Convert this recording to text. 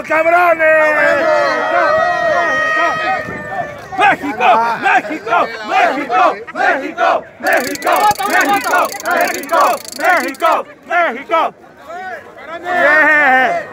¡México, cabrones! ¡México! ¡México! ¡México! ¡México! ¡México! ¡México! ¡México! ¡México! ¡México! ¡Yeah!